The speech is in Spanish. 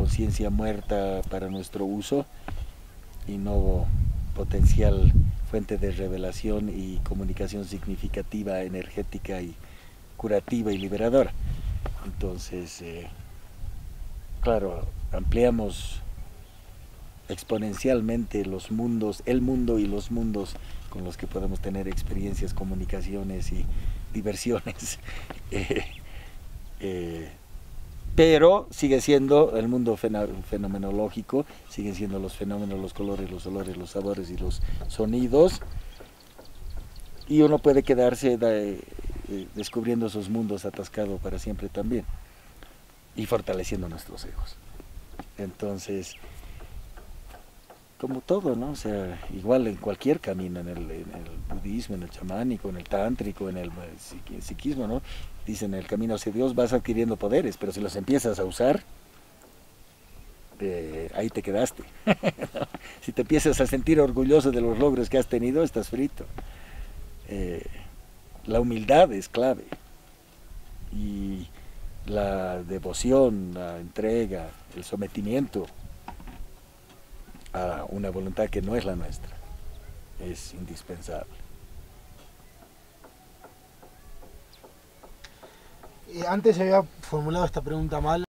conciencia muerta para nuestro uso y no potencial fuente de revelación y comunicación significativa, energética y curativa y liberadora. Entonces, eh, claro, ampliamos exponencialmente los mundos, el mundo y los mundos con los que podemos tener experiencias, comunicaciones y diversiones. Eh, eh, pero sigue siendo el mundo fenomenológico, siguen siendo los fenómenos, los colores, los olores, los sabores y los sonidos. Y uno puede quedarse eh, descubriendo esos mundos atascados para siempre también y fortaleciendo nuestros egos. Entonces, como todo, ¿no? O sea, igual en cualquier camino, en el, budismo, en el chamánico, en el tántrico, en el psiquismo, ¿no? Dicen, el camino hacia Dios vas adquiriendo poderes, pero si los empiezas a usar, eh, ahí te quedaste. si te empiezas a sentir orgulloso de los logros que has tenido, estás frito. Eh, la humildad es clave. Y la devoción, la entrega, el sometimiento a una voluntad que no es la nuestra. Es indispensable. Eh, antes había formulado esta pregunta mal.